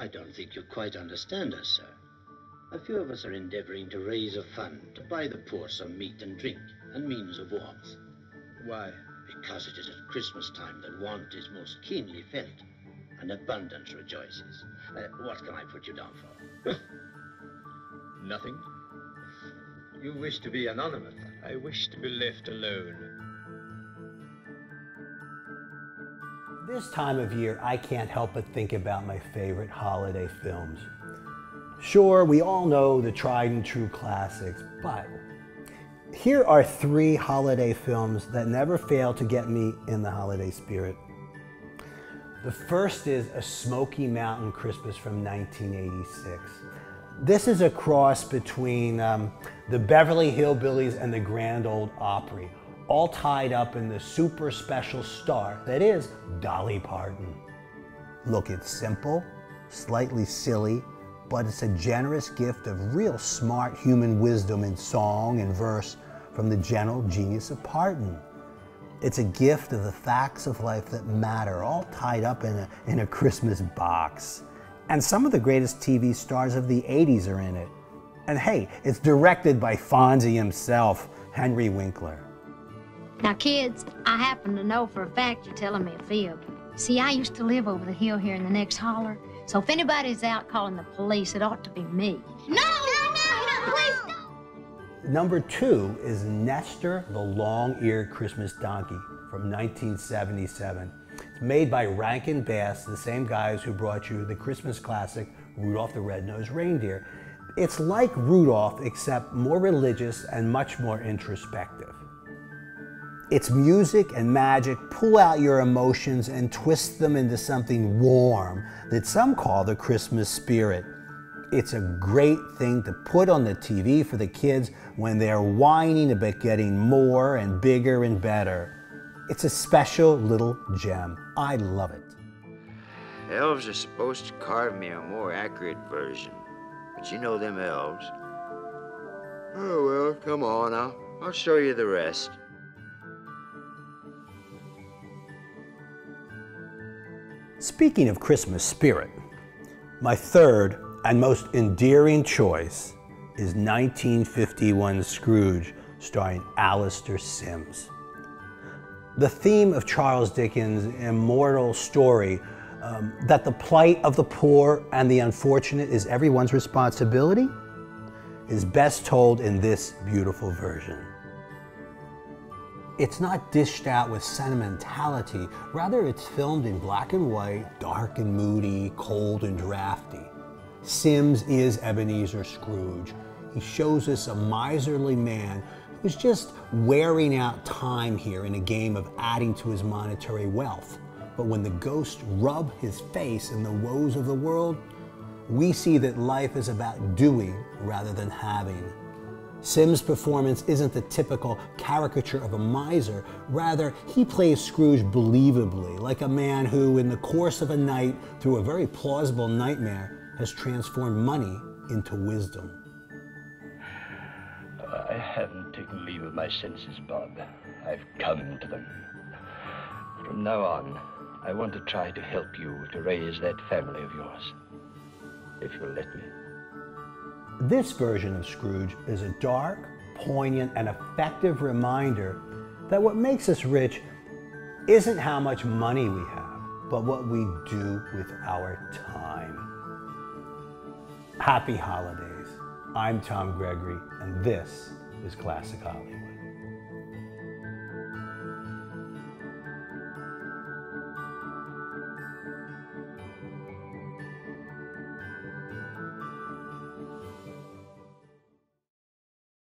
I don't think you quite understand us, sir. A few of us are endeavoring to raise a fund to buy the poor some meat and drink and means of warmth. Why? Because it is at Christmas time that want is most keenly felt and abundance rejoices. Uh, what can I put you down for? Nothing. You wish to be anonymous. I wish to be left alone. This time of year, I can't help but think about my favorite holiday films. Sure, we all know the tried and true classics, but here are three holiday films that never fail to get me in the holiday spirit. The first is A Smoky Mountain Christmas from 1986. This is a cross between um, the Beverly Hillbillies and the Grand Ole Opry, all tied up in the super special star that is Dolly Parton. Look, it's simple, slightly silly, but it's a generous gift of real smart human wisdom in song and verse from the gentle genius of Parton. It's a gift of the facts of life that matter, all tied up in a, in a Christmas box. And some of the greatest TV stars of the 80s are in it. And hey, it's directed by Fonzie himself, Henry Winkler. Now, kids, I happen to know for a fact you're telling me a fib. See, I used to live over the hill here in the next holler, so if anybody's out calling the police, it ought to be me. No, no, no, no, please no. Number two is Nestor the Long-Eared Christmas Donkey from 1977. It's made by Rankin Bass, the same guys who brought you the Christmas classic Rudolph the Red-Nosed Reindeer. It's like Rudolph, except more religious and much more introspective. Its music and magic pull out your emotions and twist them into something warm that some call the Christmas spirit. It's a great thing to put on the TV for the kids when they're whining about getting more and bigger and better. It's a special little gem. I love it. Elves are supposed to carve me a more accurate version, but you know them elves. Oh, well, come on, I'll, I'll show you the rest. Speaking of Christmas spirit, my third and most endearing choice is 1951 Scrooge starring Alastair Sims. The theme of Charles Dickens' immortal story um, that the plight of the poor and the unfortunate is everyone's responsibility is best told in this beautiful version. It's not dished out with sentimentality, rather it's filmed in black and white, dark and moody, cold and drafty. Sims is Ebenezer Scrooge. He shows us a miserly man who's just wearing out time here in a game of adding to his monetary wealth. But when the ghosts rub his face in the woes of the world, we see that life is about doing rather than having. Sims' performance isn't the typical caricature of a miser. Rather, he plays Scrooge believably, like a man who, in the course of a night, through a very plausible nightmare, has transformed money into wisdom. I haven't taken leave of my senses, Bob. I've come to them. From now on, I want to try to help you to raise that family of yours. If you'll let me. This version of Scrooge is a dark, poignant, and effective reminder that what makes us rich isn't how much money we have, but what we do with our time. Happy holidays. I'm Tom Gregory, and this is Classic Hollywood.